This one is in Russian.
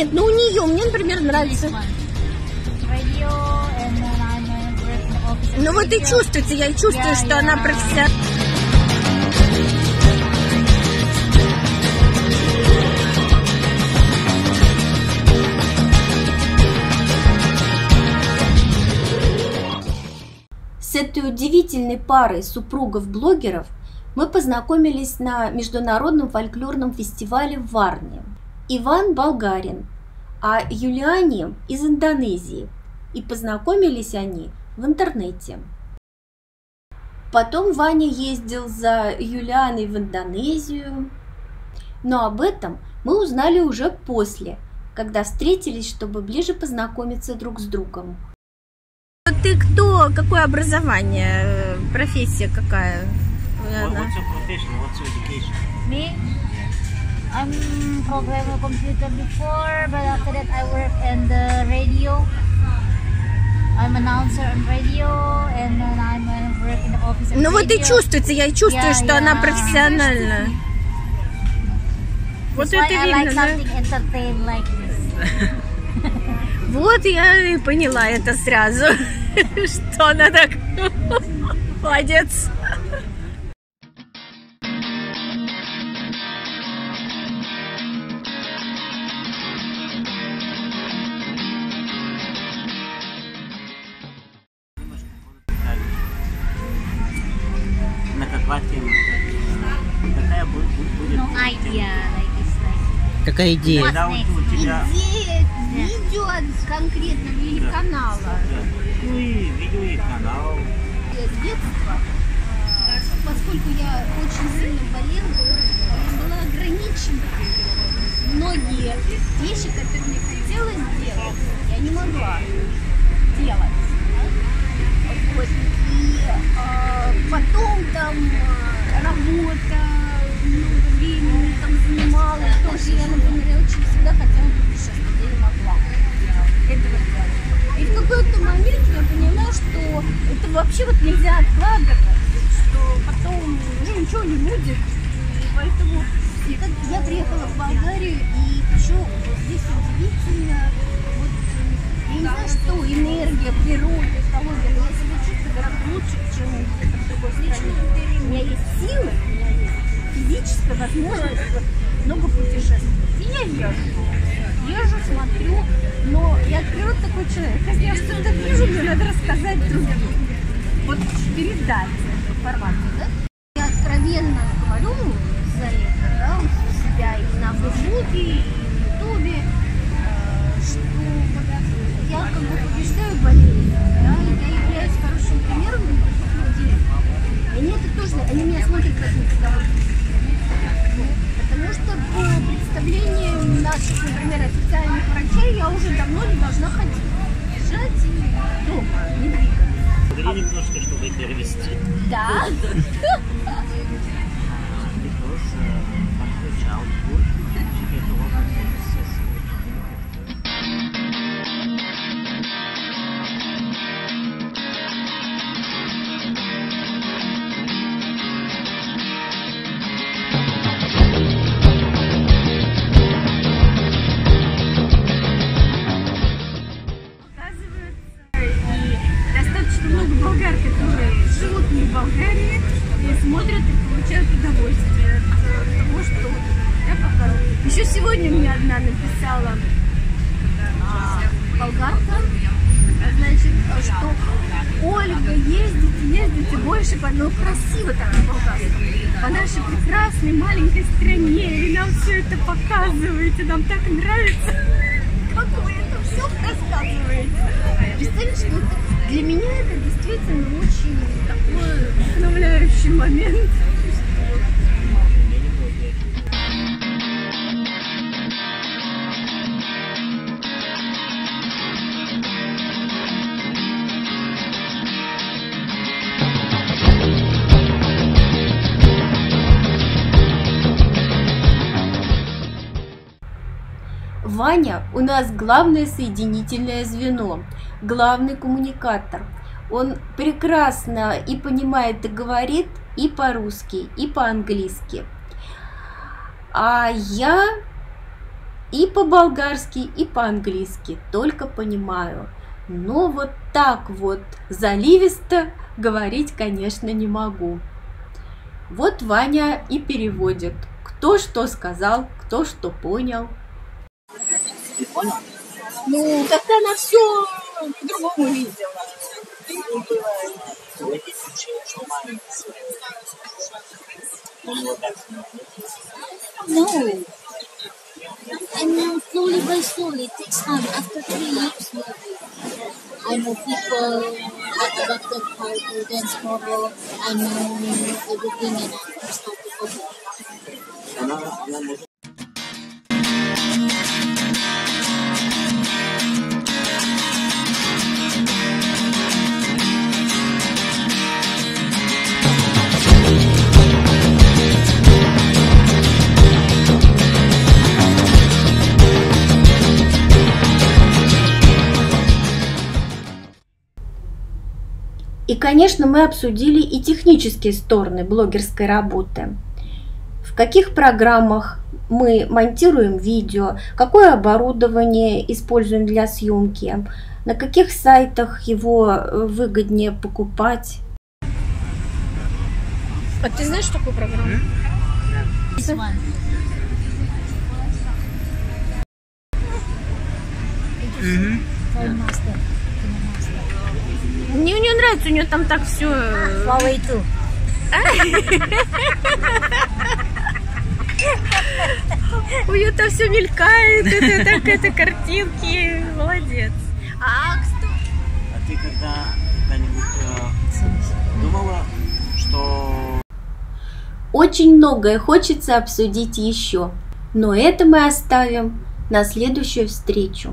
Нет, ну у нее, мне, например, нравится. Ну вот и чувствуется, я чувствую, Я- что я- она профессионал. С этой удивительной парой супругов-блогеров мы познакомились на Международном фольклорном фестивале в Варне. Иван болгарин, а Юлиане из Индонезии. И познакомились они в интернете. Потом Ваня ездил за Юлианой в Индонезию. Но об этом мы узнали уже после, когда встретились, чтобы ближе познакомиться друг с другом. Ты кто? Какое образование? Профессия какая? What, what's your profession? What's your education? Me? I'm programmer computer before, but after that I work in the radio. I'm announcer on radio, and then I'm uh, work in the office. Ну вот и чувствуется, я чувствую, Я- что она я- профессиональная. Вот это like видно, да? like this. Вот я и поняла это сразу, что она так молодец. На какая будет, будет like идея? Когда у, у тебя Идея видео конкретного или Да. канала? ну и видео и канал. С детства, э, поскольку я очень сильно болела, я была ограничена. Многие вещи, которые мне хотелось сделать, я не могла делать. Вот. И э, потом там э, работа, много времени там занимала. Тоже я, например, я очень всегда хотела путешествовать, я не могла этого делать. И в какой-то момент я поняла, что это вообще вот нельзя откладывать, что потом уже ничего не будет. И поэтому и как я приехала в Болгарию, и еще вот здесь удивительно, вот, я не знаю, что, энергия, природа, экология, но я себя чувствую гораздо лучше, чем где-то в другой стране. У меня есть силы, у меня есть физическая возможность много путешествовать. И я езжу. Езжу, смотрю, но я открыла такой человек. Если я что-то вижу, мне надо рассказать другим. Вот передать эту информацию, да? Я откровенно говорю за это, да, у себя и на Фейсбуке, и в Ютубе, э, что я как бы побеждаю болезнь, да, и я являюсь хорошим примером для других людей. И они это тоже, они меня смотрят как на удовольствие. Потому что по представлениям наших, например, официальных врачей, я уже давно не должна ходить. Лежать и дома, не двигаться. Говори немножко, чтобы перевести. Да. Еще сегодня мне одна написала а, болгарка, значит, что Ольга, ездите, ездите больше, по ну красиво так на по нашей прекрасной маленькой стране, и нам все это показываете, нам так нравится, как вы это все рассказываете. Представляете, что для меня это действительно очень такой вдохновляющий момент. Ваня у нас главное соединительное звено, главный коммуникатор. Он прекрасно и понимает, и говорит и по-русски, и по-английски. А я и по-болгарски, и по-английски, только понимаю. Но вот так вот заливисто говорить, конечно, не могу. Вот Ваня и переводит, кто что сказал, кто что понял. Ну, как-то она все по-другому видела. No. I mean, slowly by slowly, it takes time. After three years, maybe. I know people have adopted how to dance model. I know everything and I understand people. И, конечно, мы обсудили и технические стороны блогерской работы. В каких программах мы монтируем видео, какое оборудование используем для съемки, на каких сайтах его э, выгоднее покупать. А ты знаешь такую программу? One. Time master. Мне у нее нравится, у нее там так все. Huawei too. У нее там все мелькает, это так, это картинки. Молодец. А, кстати, А ты когда когда-нибудь э, думала, что Очень многое хочется обсудить еще, но это мы оставим на следующую встречу.